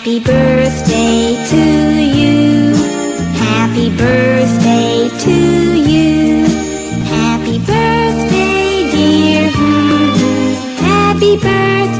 Happy birthday to you. Happy birthday to you. Happy birthday, dear. Happy birthday